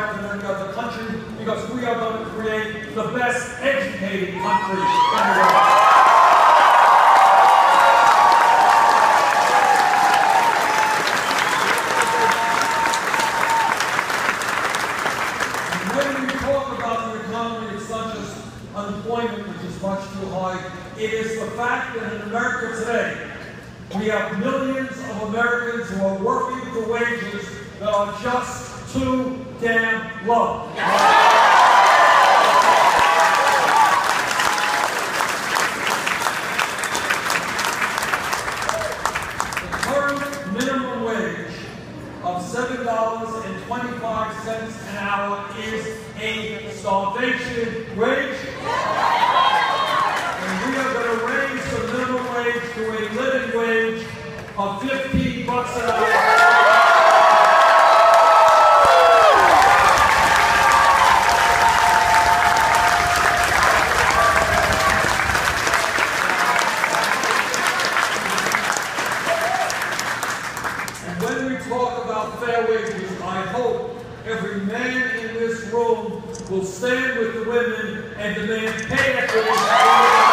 Than any other country because we are going to create the best educated country in the world. When we talk about the economy, it's not just unemployment, which is much too high. It is the fact that in America today, we have millions of Americans who are working for wages that are just too damn low. the current minimum wage of $7.25 an hour is a starvation wage. And we are going to raise the minimum wage to a living wage of 50 when we talk about fair wages, I hope every man in this room will stand with the women and demand pay equity.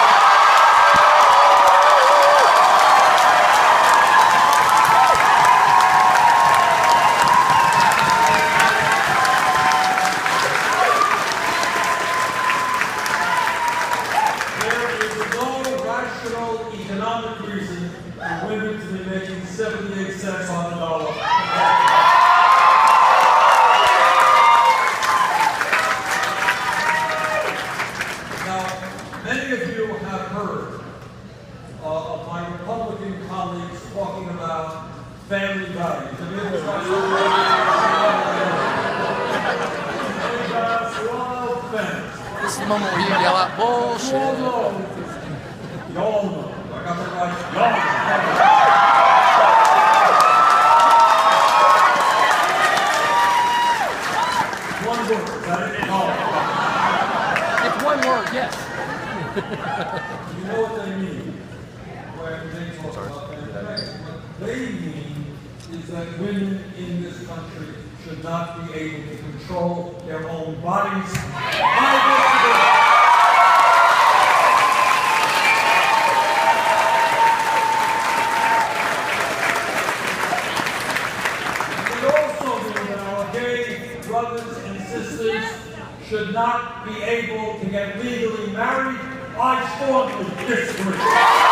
Economic reason for women to be making 78 cents on the dollar. Now, many of you have heard uh, of my Republican colleagues talking about family values. Have you ever tried to- Just love family. This is the moment where you yell out bullshit. You all know. One word. It's one word, yes. You know what they mean when about. What they mean is that women in this country should not be able to control their own bodies. I disagree. We also mean that our gay brothers and sisters should not be able to get legally married. I strongly disagree.